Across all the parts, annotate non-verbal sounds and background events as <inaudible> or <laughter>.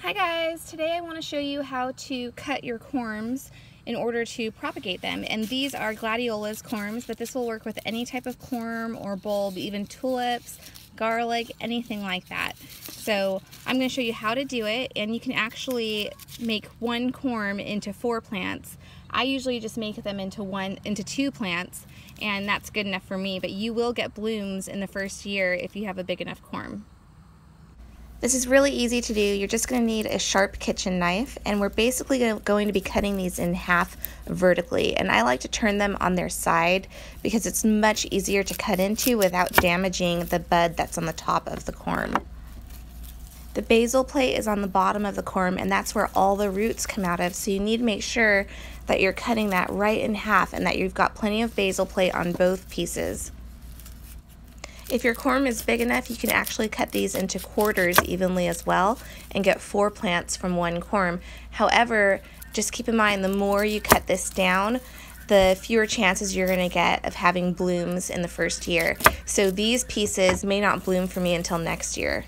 Hi guys, today I want to show you how to cut your corms in order to propagate them. And these are gladiolus corms, but this will work with any type of corm or bulb, even tulips, garlic, anything like that. So I'm going to show you how to do it and you can actually make one corm into four plants. I usually just make them into one into two plants and that's good enough for me, but you will get blooms in the first year if you have a big enough corm. This is really easy to do. You're just going to need a sharp kitchen knife and we're basically going to be cutting these in half vertically and I like to turn them on their side because it's much easier to cut into without damaging the bud that's on the top of the corm. The basal plate is on the bottom of the corm and that's where all the roots come out of so you need to make sure that you're cutting that right in half and that you've got plenty of basal plate on both pieces. If your corm is big enough, you can actually cut these into quarters evenly as well and get four plants from one corm. However, just keep in mind the more you cut this down, the fewer chances you're going to get of having blooms in the first year. So these pieces may not bloom for me until next year.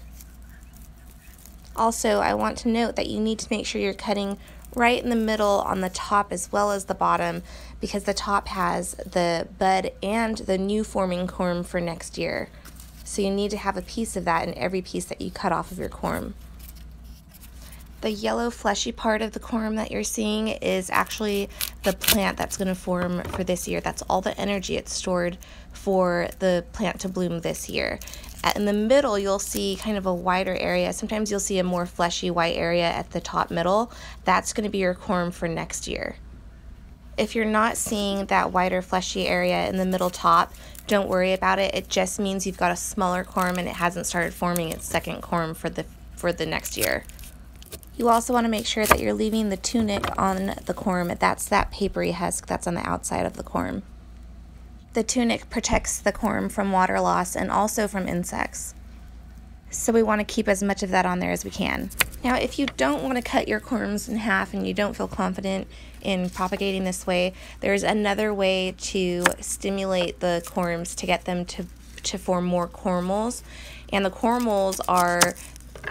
Also, I want to note that you need to make sure you're cutting right in the middle on the top as well as the bottom because the top has the bud and the new forming corm for next year. So you need to have a piece of that in every piece that you cut off of your corm. The yellow fleshy part of the corm that you're seeing is actually the plant that's going to form for this year. That's all the energy it's stored for the plant to bloom this year. In the middle, you'll see kind of a wider area. Sometimes you'll see a more fleshy white area at the top middle. That's going to be your corm for next year. If you're not seeing that wider fleshy area in the middle top, don't worry about it. It just means you've got a smaller corm and it hasn't started forming its second corm for the, for the next year. You also want to make sure that you're leaving the tunic on the corm. That's that papery husk that's on the outside of the corm. The tunic protects the corm from water loss and also from insects. So we want to keep as much of that on there as we can. Now, if you don't want to cut your corms in half and you don't feel confident in propagating this way, there's another way to stimulate the corms to get them to, to form more cormels. And the cormels are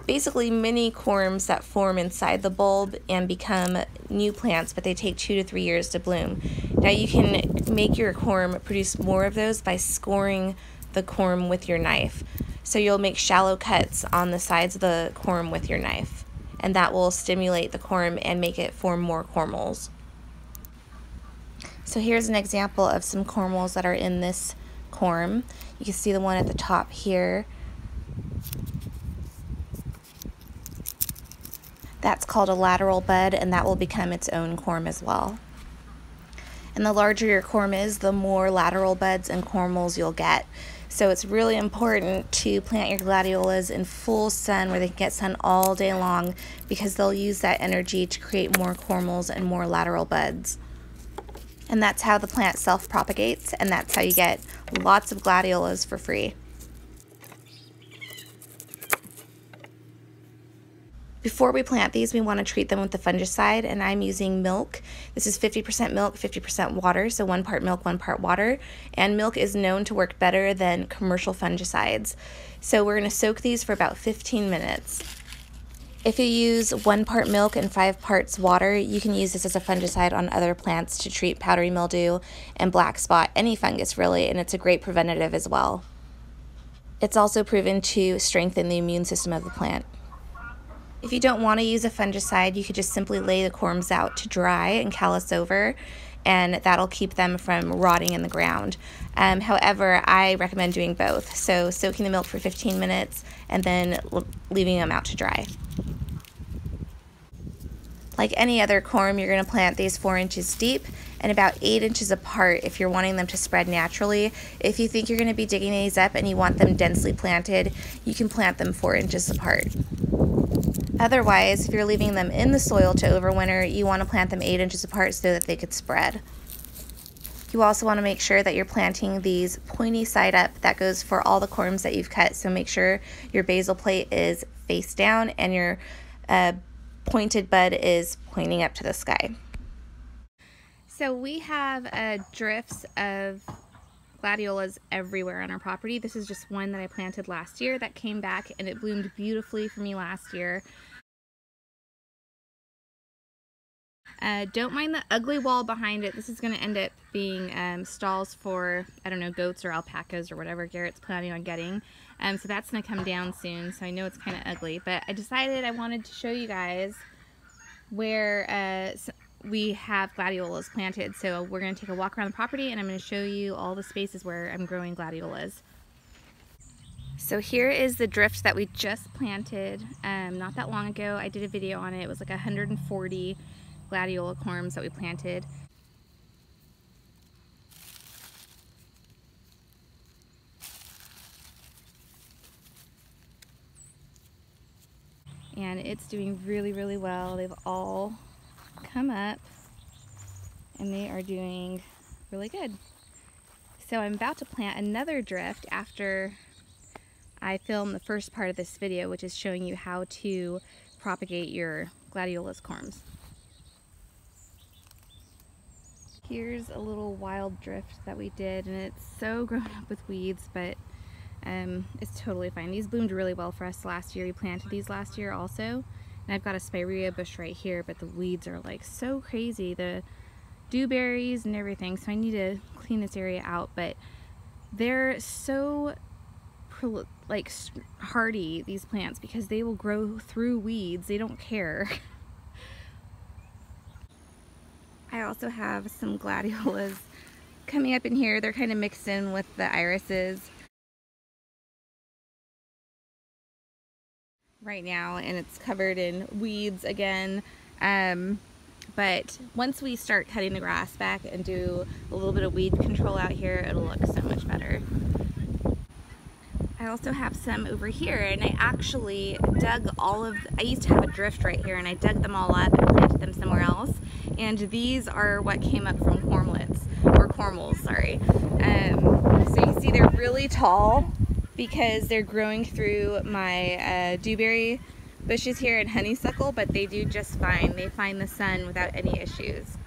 basically mini corms that form inside the bulb and become new plants, but they take two to three years to bloom. Now you can make your corm produce more of those by scoring the corm with your knife. So you'll make shallow cuts on the sides of the corm with your knife, and that will stimulate the corm and make it form more cormels. So here's an example of some cormels that are in this corm. You can see the one at the top here That's called a lateral bud and that will become its own corm as well. And the larger your corm is, the more lateral buds and cormels you'll get. So it's really important to plant your gladiolas in full sun where they can get sun all day long because they'll use that energy to create more cormels and more lateral buds. And that's how the plant self-propagates and that's how you get lots of gladiolas for free. Before we plant these, we want to treat them with the fungicide, and I'm using milk. This is 50% milk, 50% water, so one part milk, one part water. And milk is known to work better than commercial fungicides. So we're going to soak these for about 15 minutes. If you use one part milk and five parts water, you can use this as a fungicide on other plants to treat powdery mildew and black spot, any fungus really, and it's a great preventative as well. It's also proven to strengthen the immune system of the plant. If you don't want to use a fungicide, you could just simply lay the corms out to dry and callus over and that'll keep them from rotting in the ground. Um, however, I recommend doing both. So soaking the milk for 15 minutes and then leaving them out to dry. Like any other corm, you're going to plant these four inches deep and about eight inches apart if you're wanting them to spread naturally. If you think you're going to be digging these up and you want them densely planted, you can plant them four inches apart. Otherwise, if you're leaving them in the soil to overwinter, you want to plant them 8 inches apart so that they could spread. You also want to make sure that you're planting these pointy side up. That goes for all the corms that you've cut. So make sure your basal plate is face down and your uh, pointed bud is pointing up to the sky. So we have uh, drifts of gladiolas everywhere on our property. This is just one that I planted last year that came back and it bloomed beautifully for me last year. Uh, don't mind the ugly wall behind it. This is going to end up being um, stalls for, I don't know, goats or alpacas or whatever Garrett's planning on getting. Um, so that's going to come down soon. So I know it's kind of ugly. But I decided I wanted to show you guys where uh, we have gladiolas planted. So we're going to take a walk around the property and I'm going to show you all the spaces where I'm growing gladiolas. So here is the drift that we just planted um, not that long ago. I did a video on it. It was like 140 gladiola corms that we planted. And it's doing really, really well. They've all come up and they are doing really good. So I'm about to plant another drift after I film the first part of this video, which is showing you how to propagate your gladiolus corms. Here's a little wild drift that we did, and it's so grown up with weeds, but um, it's totally fine. These bloomed really well for us last year. We planted these last year also, and I've got a spirea bush right here, but the weeds are like so crazy. The dewberries and everything, so I need to clean this area out, but they're so like hardy, these plants, because they will grow through weeds. They don't care. <laughs> I also have some gladiolas <laughs> coming up in here. They're kind of mixed in with the irises. right now and it's covered in weeds again um, but once we start cutting the grass back and do a little bit of weed control out here it'll look so much better I also have some over here and I actually dug all of, I used to have a drift right here and I dug them all up and planted them somewhere else and these are what came up from cormlets, or cormels, sorry. Um, so you see they're really tall because they're growing through my uh, dewberry bushes here and honeysuckle, but they do just fine. They find the sun without any issues.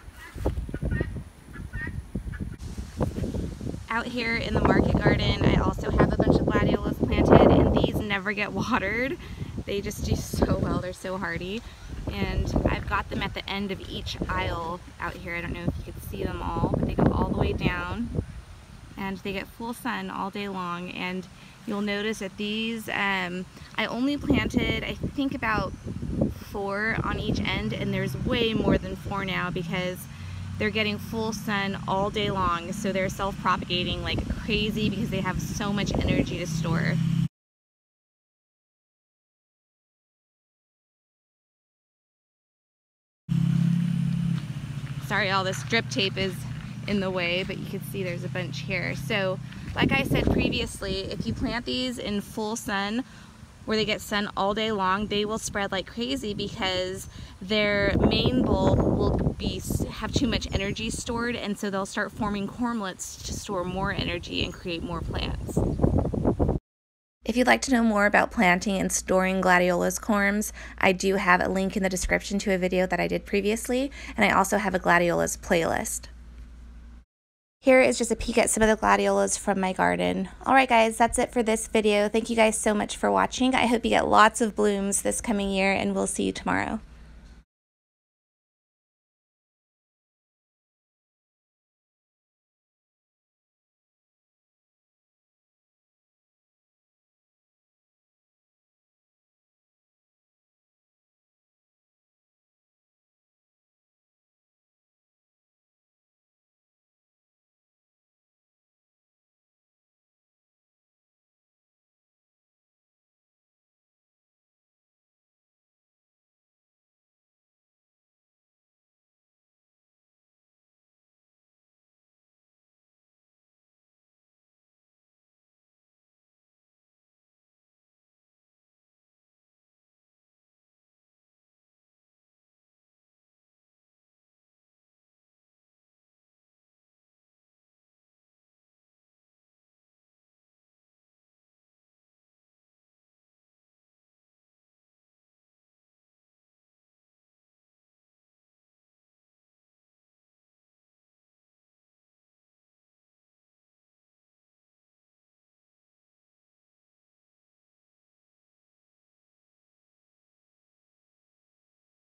Out here in the market garden, I also have a bunch of gladiolas planted, and these never get <laughs> watered. They just do so well. They're so hardy. And I've got them at the end of each aisle out here. I don't know if you can see them all, but they go all the way down. And they get full sun all day long. And you'll notice that these, um, I only planted, I think about four on each end. And there's way more than four now because they're getting full sun all day long, so they're self-propagating like crazy because they have so much energy to store. Sorry, all this drip tape is in the way, but you can see there's a bunch here. So, like I said previously, if you plant these in full sun where they get sun all day long, they will spread like crazy because their main bulb will be have too much energy stored and so they'll start forming cormlets to store more energy and create more plants. If you'd like to know more about planting and storing gladiolus corms, I do have a link in the description to a video that I did previously, and I also have a gladiolus playlist. Here is just a peek at some of the gladiolas from my garden. Alright guys, that's it for this video. Thank you guys so much for watching. I hope you get lots of blooms this coming year, and we'll see you tomorrow.